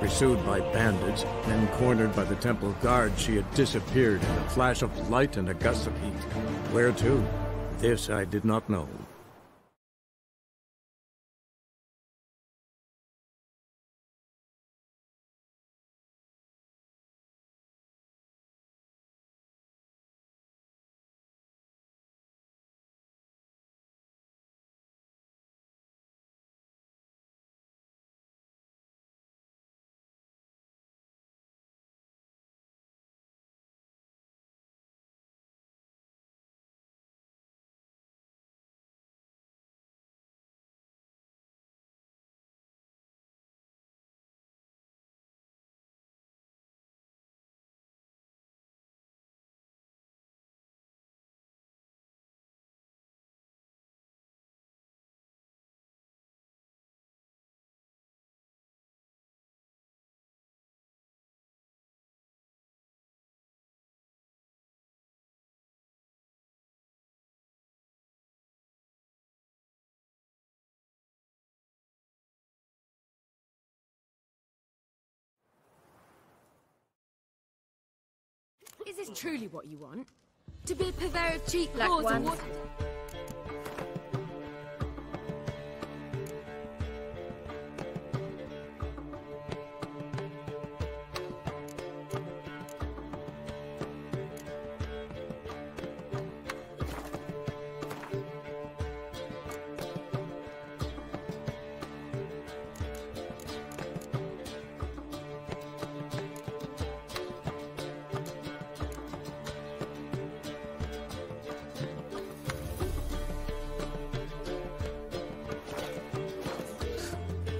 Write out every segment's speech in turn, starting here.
Pursued by bandits, then cornered by the temple guard, she had disappeared in a flash of light and a gust of heat. Where to? This I did not know. This truly what you want? To be a purveyor of cheap Black clothes and.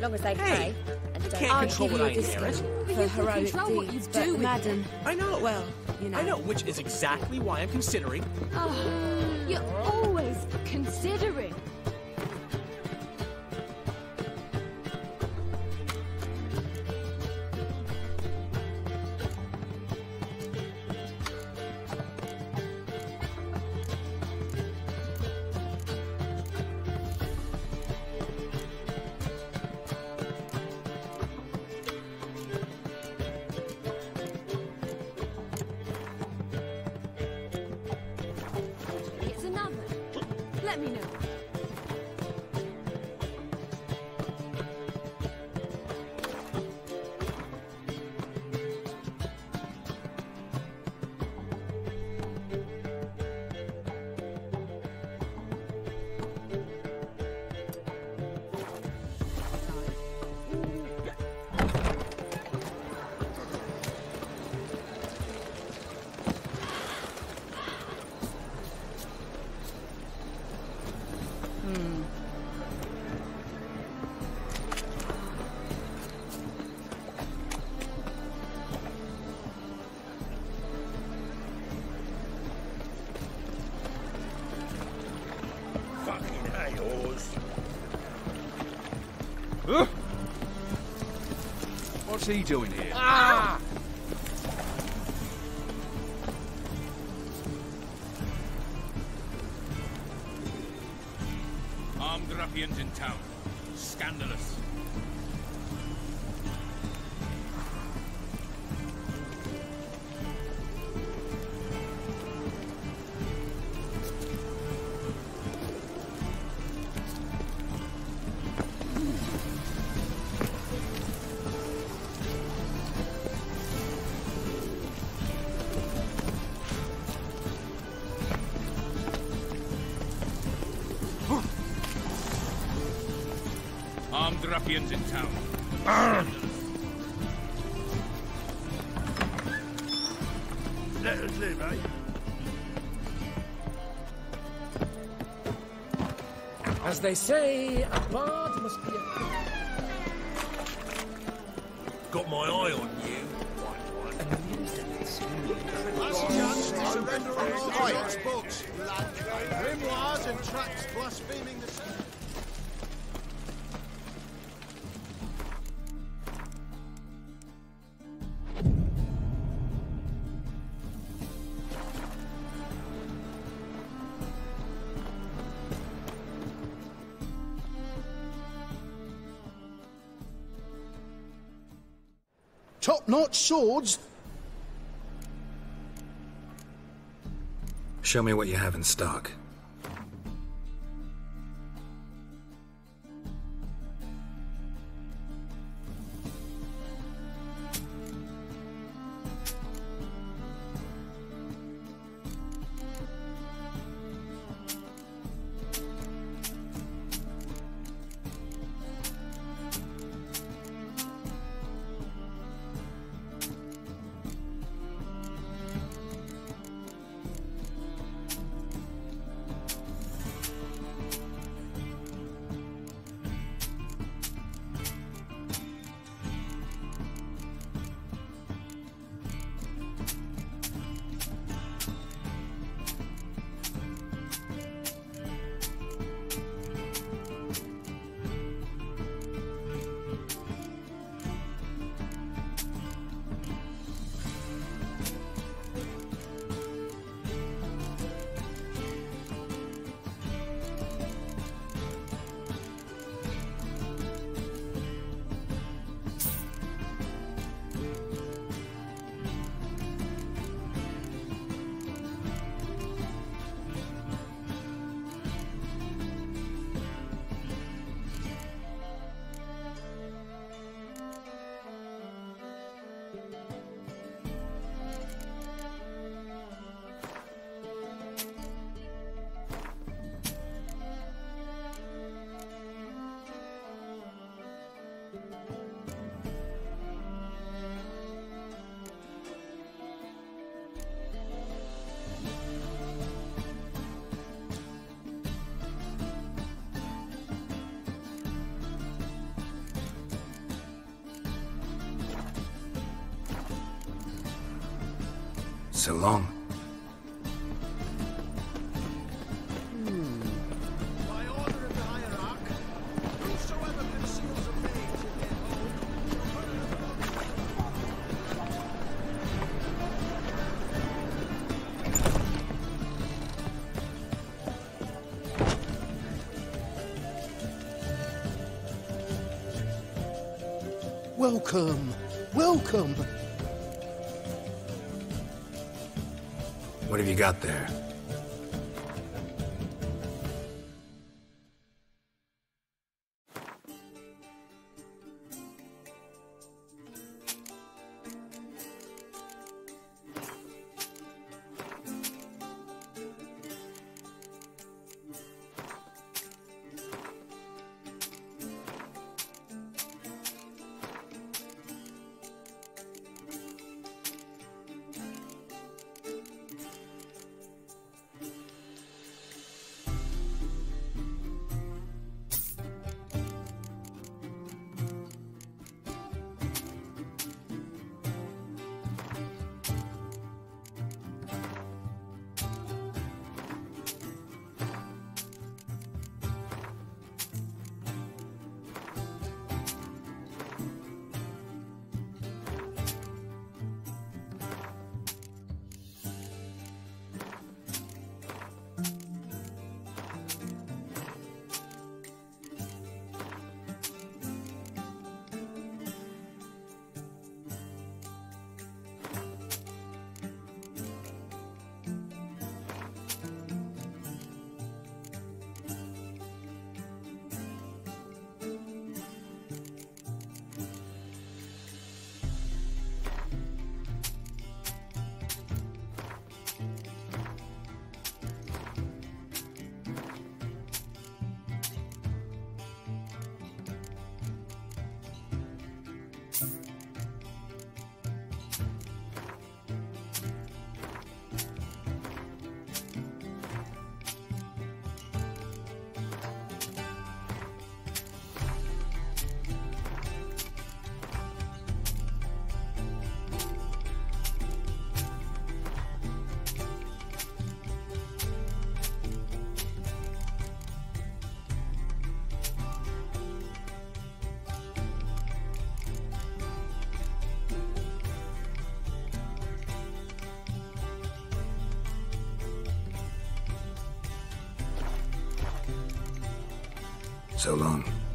Long as they Hey, pay and don't can't control what I discount inherit. For you can heroic control what you do with madam, I know. well, you know. I know, which is exactly why I'm considering. Oh, you're always considering. He doing here? Armed ruffians in town. Let us live, eh? As they say, a bard must be a... Got my eye on you. Last chance surrender on all Jake's books. Grimoires and tracts blaspheming the... top-notch swords. Show me what you have in stock. Their home, Welcome, welcome. You got there? So long.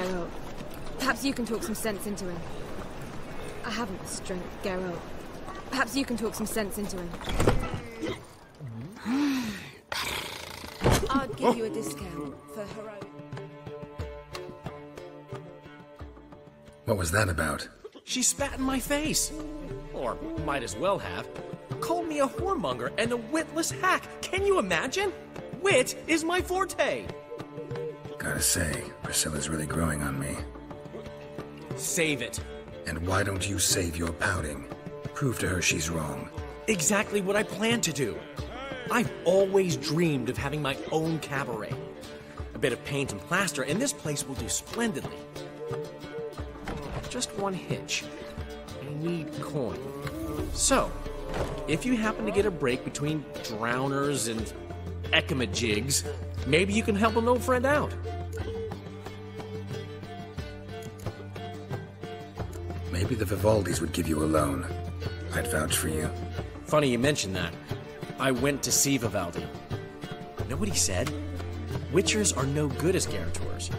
Geralt. Perhaps you can talk some sense into him. I haven't the strength, Geralt. Perhaps you can talk some sense into him. I'd give you a discount for heroic. What was that about? She spat in my face. Or might as well have. Called me a whoremonger and a witless hack. Can you imagine? Wit is my forte. Gotta say, Priscilla's really growing on me. Save it. And why don't you save your pouting? Prove to her she's wrong. Exactly what I plan to do. I've always dreamed of having my own cabaret. A bit of paint and plaster, and this place will do splendidly. Just one hitch. I need coin. So, if you happen to get a break between drowners and ekamajigs, maybe you can help an old friend out. Maybe the Vivaldis would give you a loan. I'd vouch for you. Funny you mention that. I went to see Vivaldi. Know what he said? Witchers are no good as guarantors.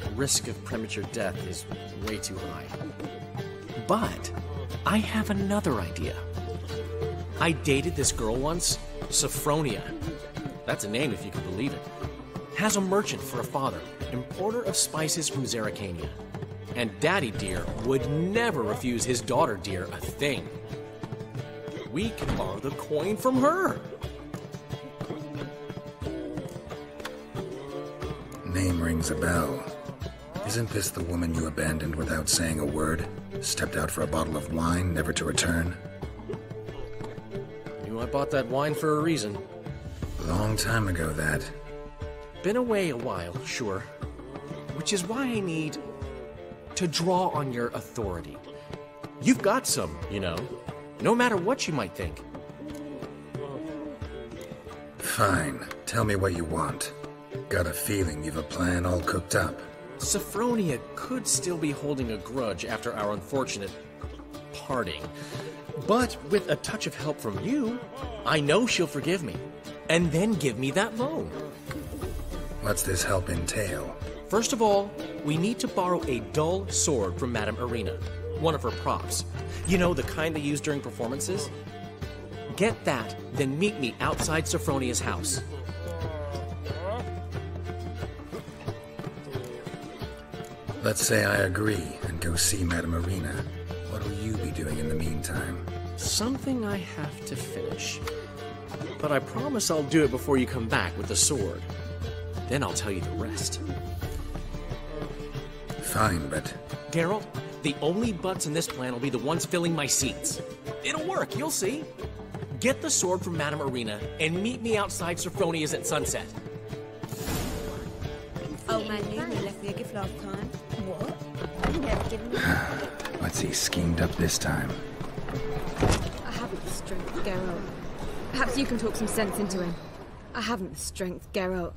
The risk of premature death is way too high. But I have another idea. I dated this girl once, Sophronia. That's a name if you can believe it. Has a merchant for a father, importer of spices from Zerrikania. And Daddy Dear would never refuse his daughter Dear a thing. We can borrow the coin from her. Name rings a bell. Isn't this the woman you abandoned without saying a word? Stepped out for a bottle of wine, never to return? Knew I bought that wine for a reason. Long time ago, that. Been away a while, sure. Which is why I need to draw on your authority. You've got some, you know, no matter what you might think. Fine. Tell me what you want. Got a feeling you've a plan all cooked up. Sophronia could still be holding a grudge after our unfortunate parting. But with a touch of help from you, I know she'll forgive me. And then give me that loan. What's this help entail? First of all, we need to borrow a dull sword from Madame Irina, one of her props. You know, the kind they use during performances? Get that, then meet me outside Sophronia's house. Let's say I agree and go see Madame Irina. What will you be doing in the meantime? Something I have to finish. But I promise I'll do it before you come back with the sword. Then I'll tell you the rest. Fine, but Geralt, the only butts in this plan will be the ones filling my seats. It'll work, you'll see. Get the sword from Madame Irina and meet me outside Sophronia's at sunset. Oh, Old man Newman left me a gift last time. What? You never given me. what's he schemed up this time? I haven't the strength, Geralt. Perhaps you can talk some sense into him. I haven't the strength, Geralt.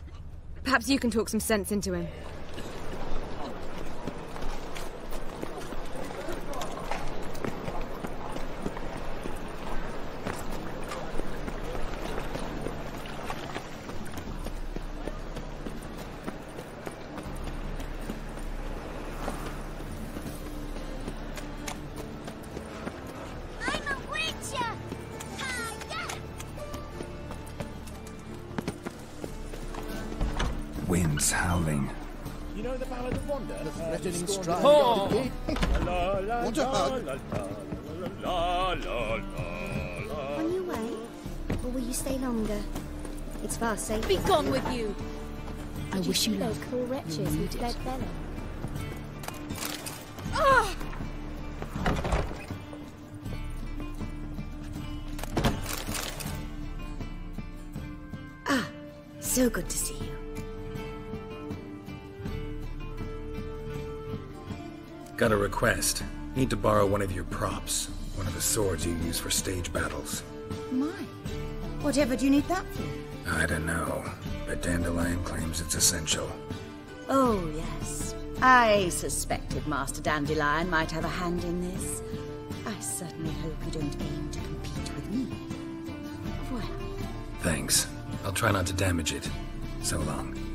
Perhaps you can talk some sense into him. I Did wish you see luck. those cool wretches who need it. fled Bella. Ah! Ah, so good to see you. Got a request. Need to borrow one of your props. One of the swords you use for stage battles. My. Whatever do you need that for? I don't know, but Dandelion claims it's essential. Oh, yes. I suspected Master Dandelion might have a hand in this. I certainly hope you don't aim to compete with me. Well, Thanks. I'll try not to damage it. So long.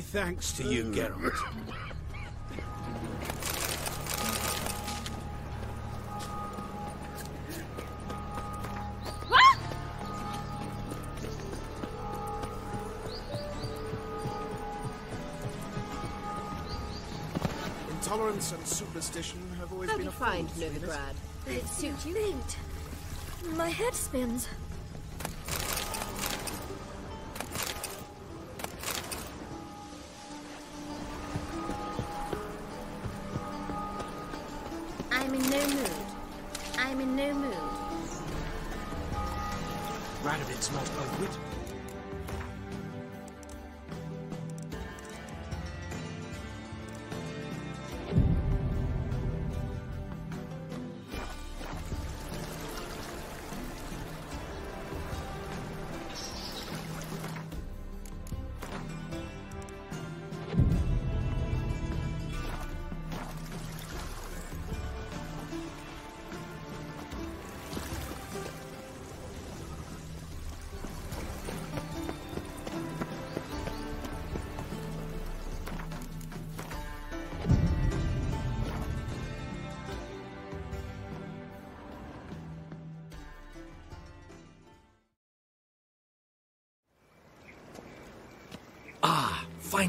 Many thanks to you, Geralt. Intolerance and superstition have always How'd been you a find fool's business. Novigrad? Did it suit you? Faint. My head spins. Radovid's not a wit.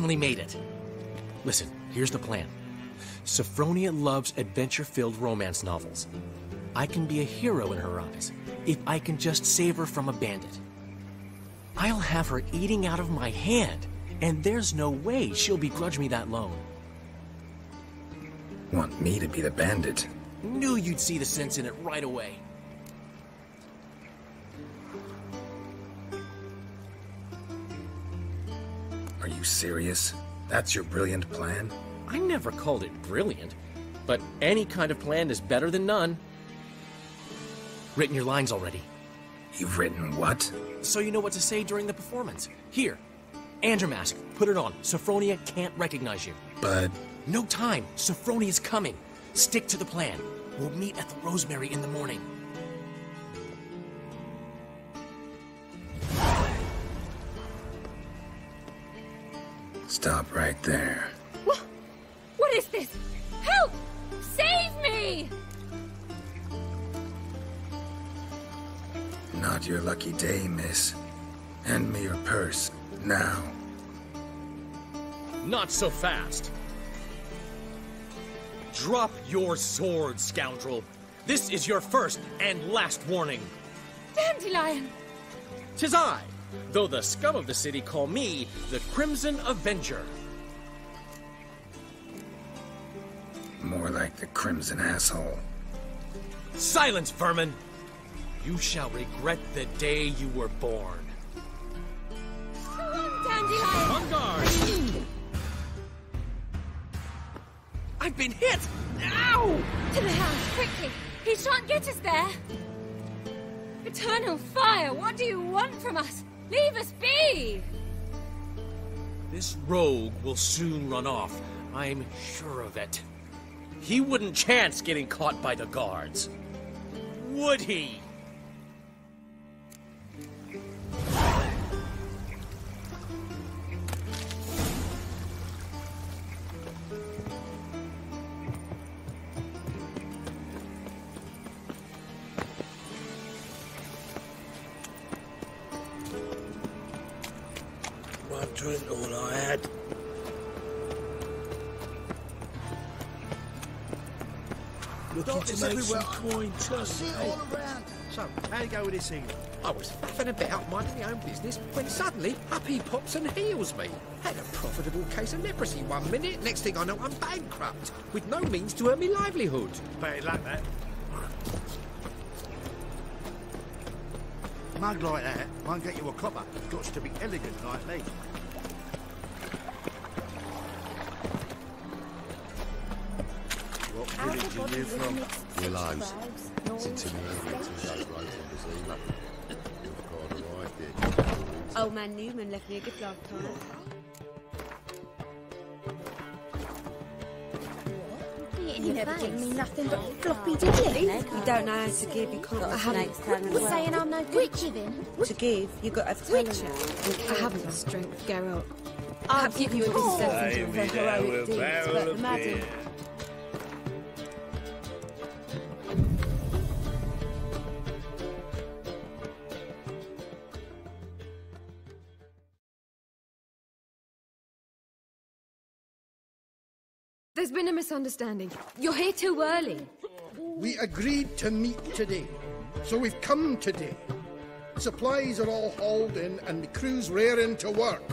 Finally made it. Listen, here's the plan. Sophronia loves adventure filled romance novels. I can be a hero in her eyes if I can just save her from a bandit. I'll have her eating out of my hand, and there's no way she'll begrudge me that loan. Want me to be the bandit? Knew you'd see the sense in it right away. Serious? That's your brilliant plan? I never called it brilliant, but any kind of plan is better than none. Written your lines already. You've written what? So you know what to say during the performance. Here, Andromask, put it on. Sophronia can't recognize you. But No time. Sophronia's coming. Stick to the plan. We'll meet at the Rosemary in the morning. Stop right there. What? What is this? Help! Save me! Not your lucky day, miss. Hand me your purse, now. Not so fast. Drop your sword, scoundrel. This is your first and last warning. Dandelion! Tis I, though the scum of the city call me the Crimson Avenger. More like the Crimson Asshole. Silence, vermin! You shall regret the day you were born. Dandelion! On guard! I've been hit! Ow! To the house, quickly! He shan't get us there! Eternal fire, what do you want from us? Leave us be! This rogue will soon run off. I'm sure of it. He wouldn't chance getting caught by the guards. Would he? Coin I see it all around. So, how you go with this evening? I was faffing about minding my own business when suddenly up he pops and heals me. Had a profitable case of leprosy one minute, next thing I know I'm bankrupt, with no means to earn me livelihood. Better like that. Mug like that won't get you a copper. Got to be elegant like me. What village are you from? Willows. It's intimidating to go right on the Zima. You've got a right there. Old oh, man Newman left me a gift last time. You never give me nothing but floppy diddly. You don't know how to give, you can't I have haven't- snakes turning You're away. saying I'm no good giving? To give, you got to have talent. I haven't the strength, Geralt. Perhaps you can talk some sense into Maybe him. there will barrel There's been a misunderstanding. You're here too early. We agreed to meet today, so we've come today. Supplies are all hauled in and the crew's raring to work.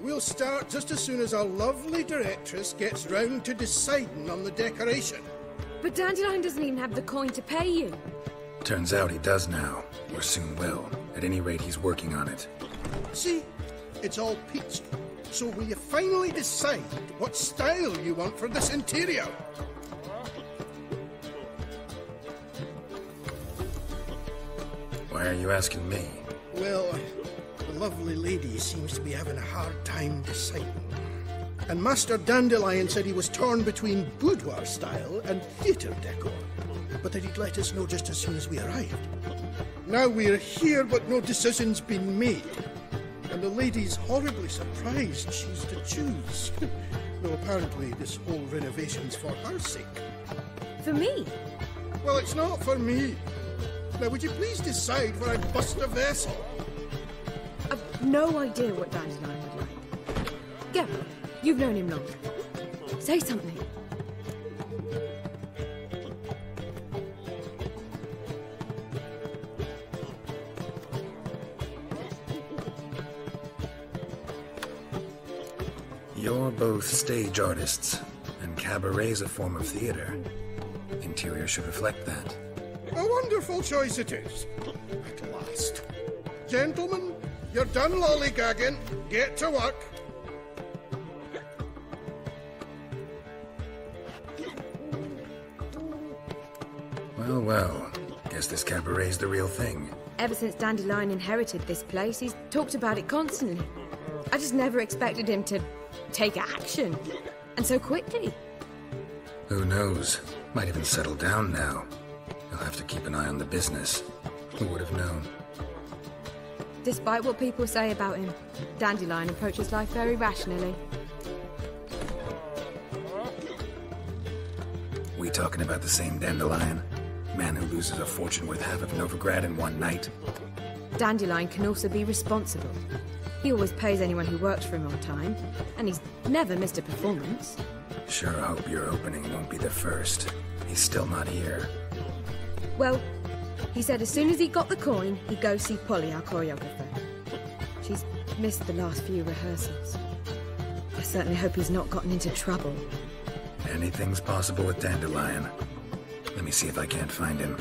We'll start just as soon as our lovely directress gets round to deciding on the decoration. But Dandelion doesn't even have the coin to pay you. Turns out he does now, or soon will. At any rate, he's working on it. See, it's all peached. So will you finally decide what style you want for this interior? Why are you asking me? Well, the lovely lady seems to be having a hard time deciding. And Master Dandelion said he was torn between boudoir style and theatre decor, but that he'd let us know just as soon as we arrived. Now we're here, but no decision's been made. And the lady's horribly surprised she's to choose. Though apparently this whole renovation's for her sake. For me? Well, it's not for me. Now, would you please decide where I bust a vessel? I've no idea what Dandelion would like. Geralt, you've known him long. Say something. Both stage artists, and cabaret's a form of theater. Interior should reflect that. A wonderful choice it is. At last. Gentlemen, you're done lollygagging. Get to work. Well, well. Guess this cabaret's the real thing. Ever since Dandelion inherited this place, he's talked about it constantly. I just never expected him to take action. And so quickly. Who knows? Might even settle down now. You'll have to keep an eye on the business. Who would have known? Despite what people say about him, Dandelion approaches life very rationally. We talking about the same dandelion? Man who loses a fortune worth half of Novigrad in one night? Dandelion can also be responsible. He always pays anyone who works for him on time, and he's never missed a performance. Sure hope your opening won't be the first. He's still not here. Well, he said as soon as he got the coin, he'd go see Polly, our choreographer. She's missed the last few rehearsals. I certainly hope he's not gotten into trouble. Anything's possible with Dandelion. Let me see if I can't find him.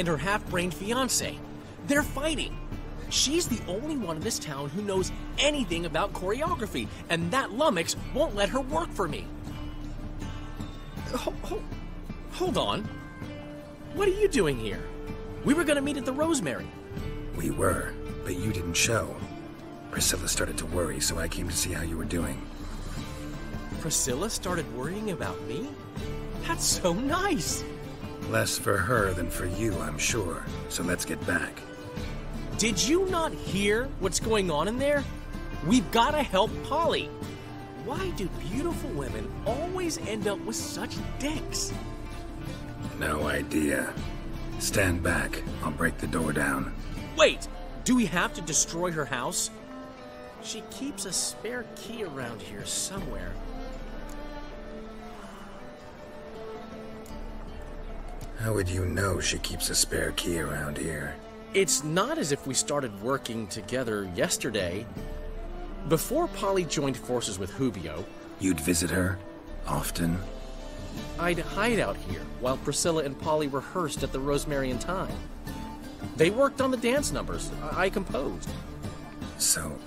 And her half-brained fiance. They're fighting. She's the only one in this town who knows anything about choreography, and that lummox won't let her work for me. Ho- ho- hold on. What are you doing here? We were gonna meet at the Rosemary. We were, but you didn't show. Priscilla started to worry, so I came to see how you were doing. Priscilla started worrying about me? That's so nice. Less for her than for you, I'm sure. So let's get back. Did you not hear what's going on in there? We've got to help Polly. Why do beautiful women always end up with such dicks? No idea. Stand back. I'll break the door down. Wait, do we have to destroy her house? She keeps a spare key around here somewhere. How would you know she keeps a spare key around here? It's not as if we started working together yesterday. Before Polly joined forces with Hubio, You'd visit her? Often? I'd hide out here while Priscilla and Polly rehearsed at the Rosemary and Thyme. They worked on the dance numbers I I composed. So,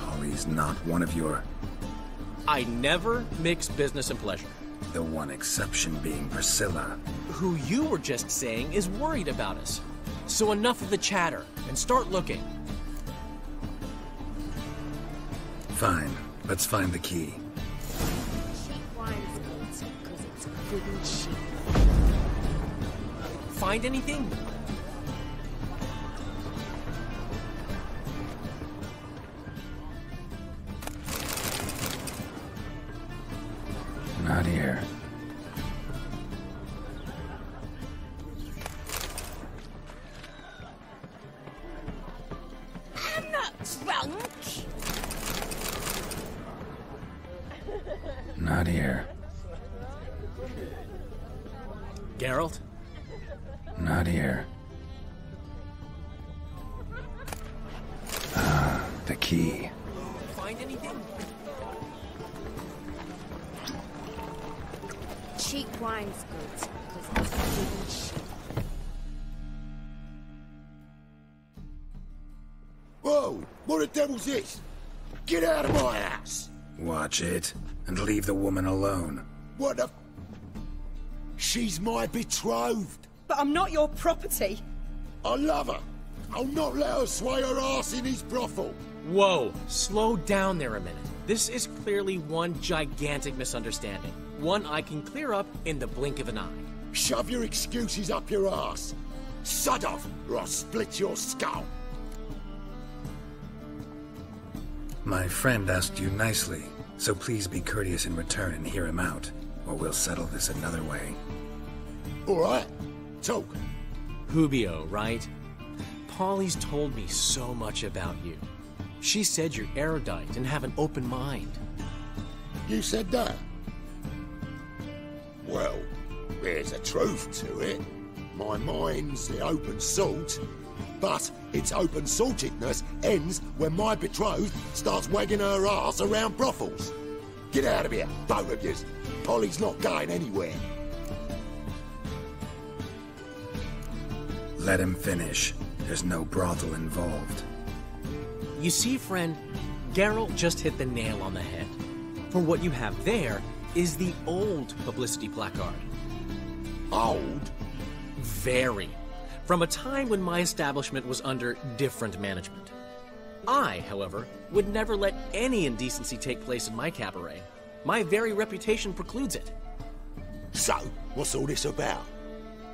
Polly's not one of your. I never mix business and pleasure. The one exception being Priscilla. Who you were just saying is worried about us. So enough of the chatter and start looking. Fine. Let's find the key. Find wine's Not here. What the devil's this? Get out of my house! Watch it, and leave the woman alone. What the... She's my betrothed. But I'm not your property. I love her. I'll not let her sway her ass in his brothel. Whoa, slow down there a minute. This is clearly one gigantic misunderstanding. One I can clear up in the blink of an eye. Shove your excuses up your ass. Sod off, or I'll split your skull. My friend asked you nicely, so please be courteous in return and hear him out, or we'll settle this another way. All right, talk. Hubio, right? Polly's told me so much about you. She said you're erudite and have an open mind. You said that? Well, there's a truth to it. My mind's the open salt, but its open saltedness ends when my betrothed starts wagging her ass around brothels. Get out of here, both of yous. Polly's not going anywhere. Let him finish. There's no brothel involved. You see, friend, Geralt just hit the nail on the head. For what you have there is the old publicity placard. Old? Very. From a time when my establishment was under different management. I, however, would never let any indecency take place in my cabaret. My very reputation precludes it. So, what's all this about?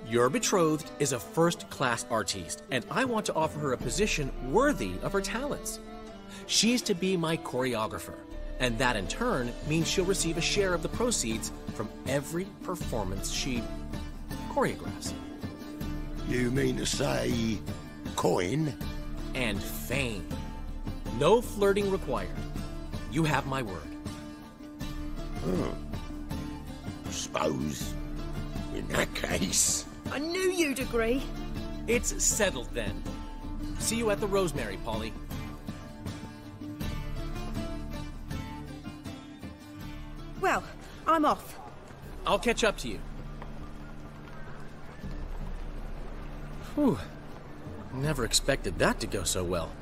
Your betrothed is a first class artiste, and I want to offer her a position worthy of her talents. She's to be my choreographer, and that in turn means she'll receive a share of the proceeds from every performance she choreographs. You mean to say coin? And fame. No flirting required. You have my word. Hmm. Suppose, in that case. I knew you'd agree. It's settled then. See you at the Rosemary, Polly. Well, I'm off. I'll catch up to you. Whew. Never expected that to go so well.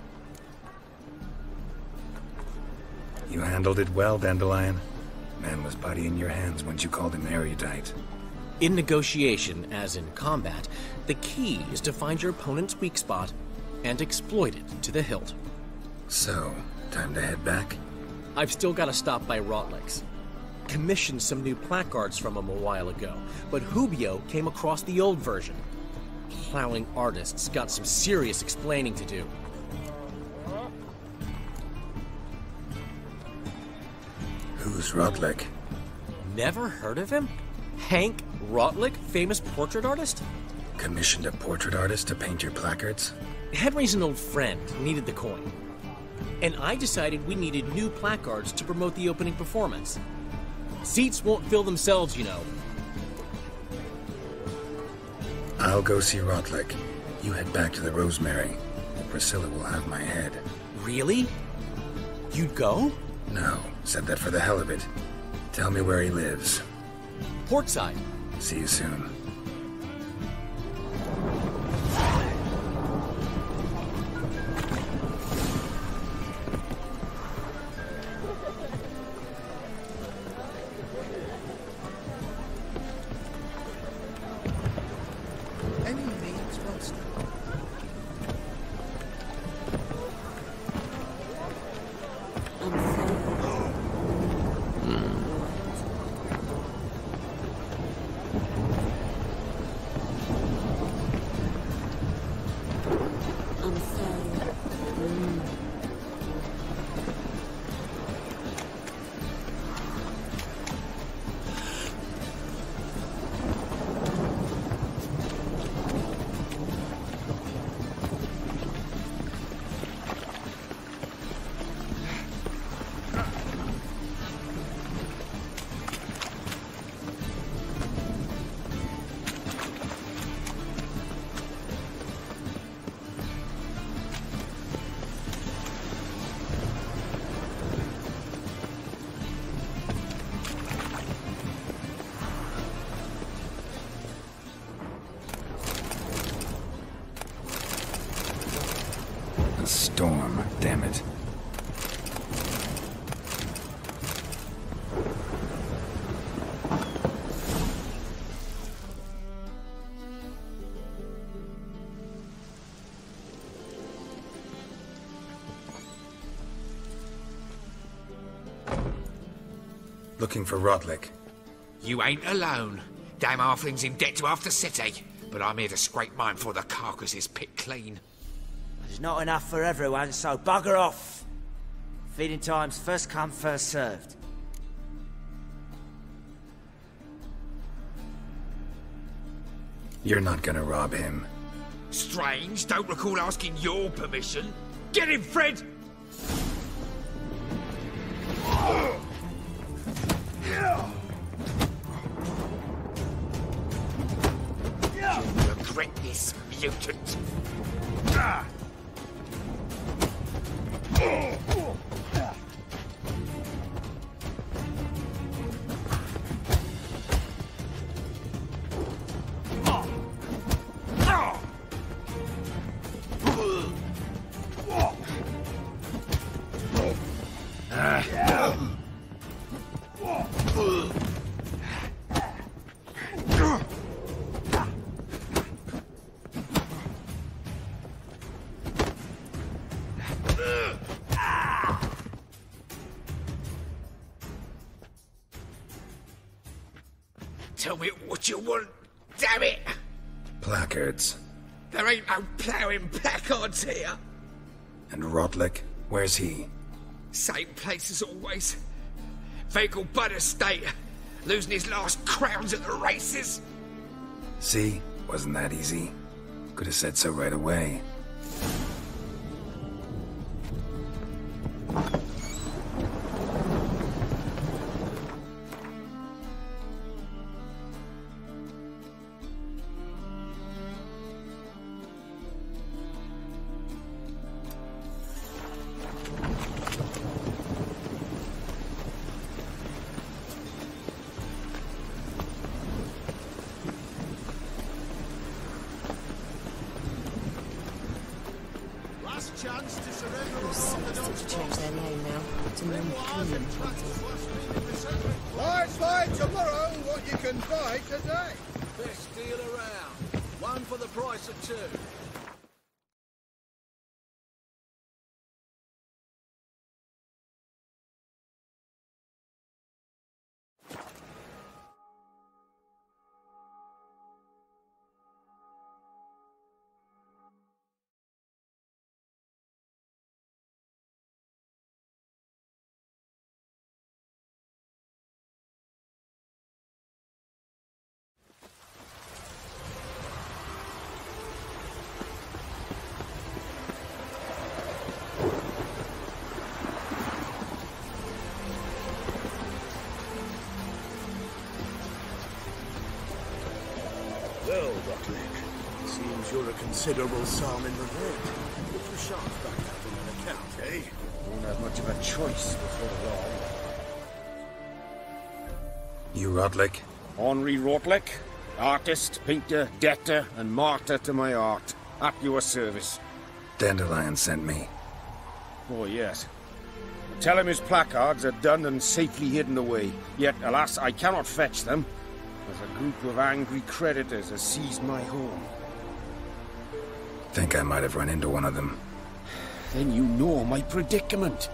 You handled it well, Dandelion. Man was body in your hands once you called him erudite. In negotiation, as in combat, the key is to find your opponent's weak spot and exploit it to the hilt. So, time to head back? I've still got to stop by Rotlick's. Commissioned some new placards from him a while ago, but Hubio came across the old version. Plowing artists got some serious explaining to do. Who's Rotlick? Never heard of him? Hank Rotlick, famous portrait artist? Commissioned a portrait artist to paint your placards? Henry's an old friend, needed the coin. And I decided we needed new placards to promote the opening performance. Seats won't fill themselves, you know. I'll go see Rotlick. You head back to the Rosemary. Priscilla will have my head. Really? You'd go? No, said that for the hell of it. Tell me where he lives. Portside. See you soon. Looking for Rotlick. You ain't alone. Damn halfling's in debt to half the city. But I'm here to scrape mine before the carcass is picked clean. There's not enough for everyone, so bugger off. Feeding time's first come, first served. You're not gonna rob him. Strange, don't recall asking your permission. Get him, Fred! What you want, damn it! Placards. There ain't no ploughing placards here. And Rotlick, where's he? Same place as always. Vegelbud Estate. Losing his last crowns at the races. See? Wasn't that easy? Could have said so right away. Price of two. Considerable sum in the red. Put your sharp back up on an account, eh? Won't have much of a choice before long. You Rotlick? Henri Rotlick, artist, painter, debtor, and martyr to my art. At your service. Dandelion sent me. Oh, yes. Tell him his placards are done and safely hidden away. Yet, alas, I cannot fetch them, as a group of angry creditors has seized my home. Think I might have run into one of them. Then you know my predicament.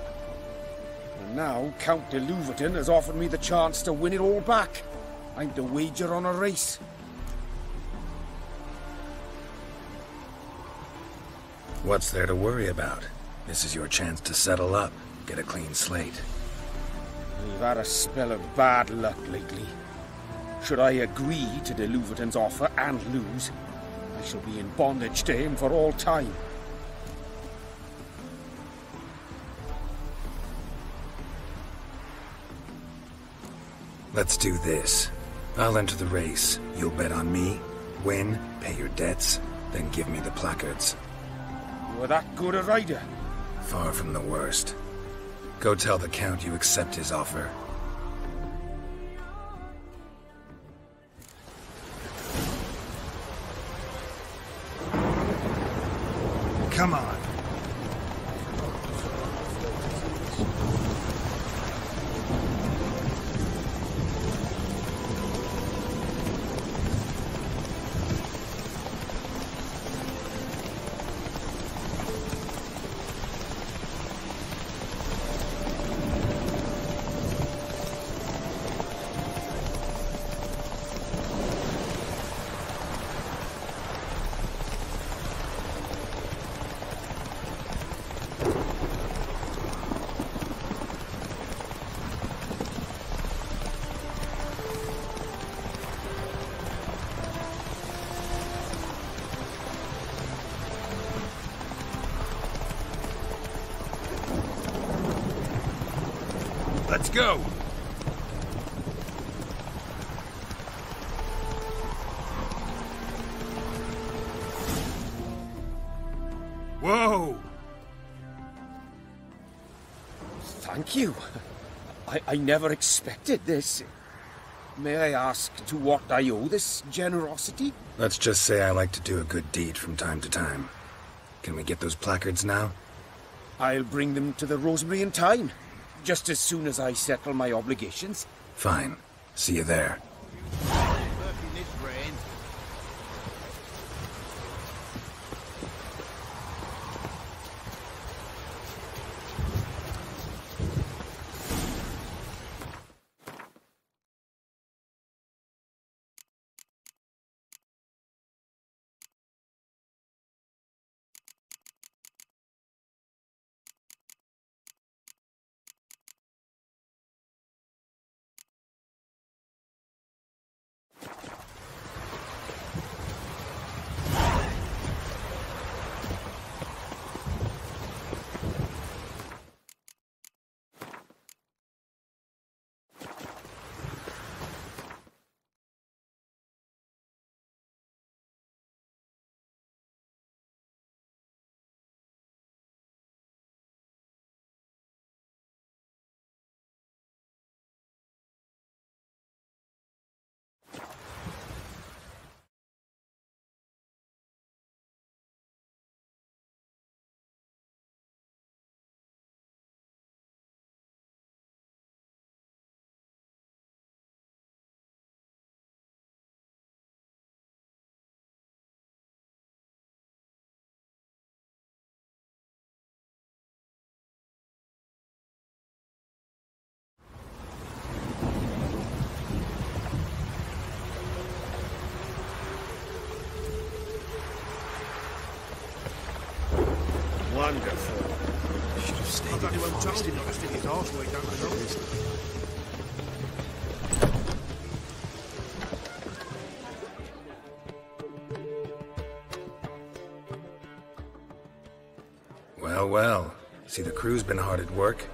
And now Count de Louverton has offered me the chance to win it all back. I'm to wager on a race. What's there to worry about? This is your chance to settle up, get a clean slate. We've had a spell of bad luck lately. Should I agree to de Louverton's offer and lose, I shall be in bondage to him for all time. Let's do this. I'll enter the race. You'll bet on me, win, pay your debts, then give me the placards. You are that good a rider? Far from the worst. Go tell the Count you accept his offer. Go! Whoa! Thank you. I, I never expected this. May I ask to what I owe this generosity? Let's just say I like to do a good deed from time to time. Can we get those placards now? I'll bring them to the Rosemary in time, just as soon as I settle my obligations. Fine. See you there. Stick his arse where he don't. Well, well. See, the crew's been hard at work.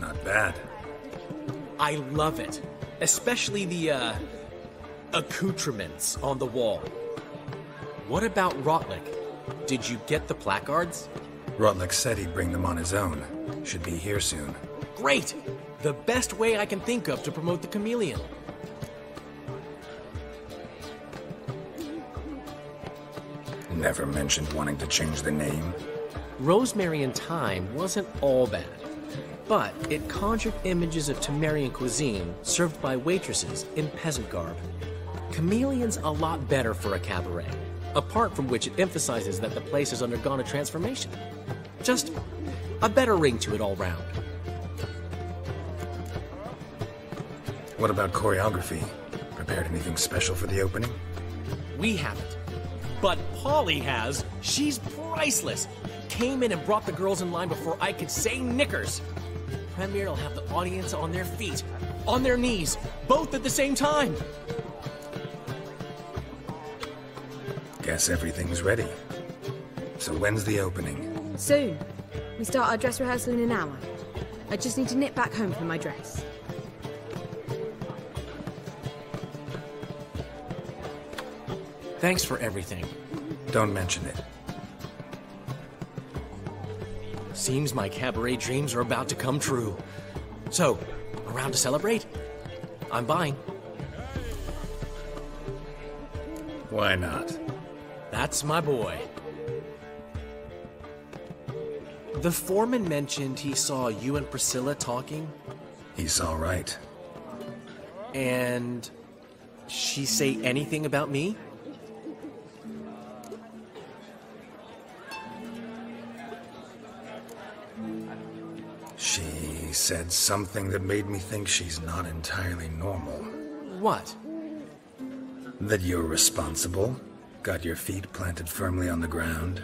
Not bad. I love it. Especially the, uh, accoutrements on the wall. What about Rotlick? Did you get the placards? Rotlick said he'd bring them on his own. Should be here soon. Great! The best way I can think of to promote the chameleon. Never mentioned wanting to change the name. Rosemary and Thyme wasn't all bad, but it conjured images of Temerian cuisine served by waitresses in peasant garb. Chameleon's a lot better for a cabaret, apart from which it emphasizes that the place has undergone a transformation. Just a better ring to it all round. What about choreography? Prepared anything special for the opening? We haven't. But Polly has. She's priceless. Came in and brought the girls in line before I could say knickers. Premiere will have the audience on their feet, on their knees, both at the same time. Guess everything's ready. So when's the opening? Soon. We start our dress rehearsal in an hour. I just need to nip back home for my dress. Thanks for everything. Don't mention it. Seems my cabaret dreams are about to come true. So, around to celebrate? I'm buying. Why not? That's my boy. The foreman mentioned he saw you and Priscilla talking, He's all right. and she say anything about me? She said something that made me think she's not entirely normal. What? That you're responsible, got your feet planted firmly on the ground.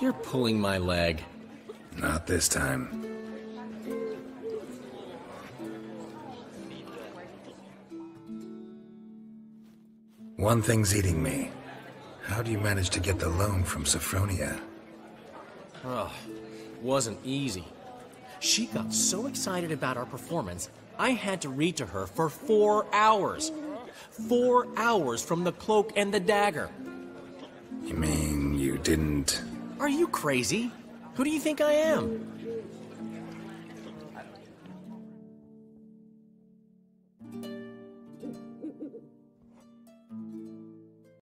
You're pulling my leg. Not this time. One thing's eating me. How do you manage to get the loan from Sophronia? Oh, wasn't easy. She got so excited about our performance, I had to read to her for four hours. Four hours from the cloak and the dagger. You mean you didn't? Are you crazy? Who do you think I am?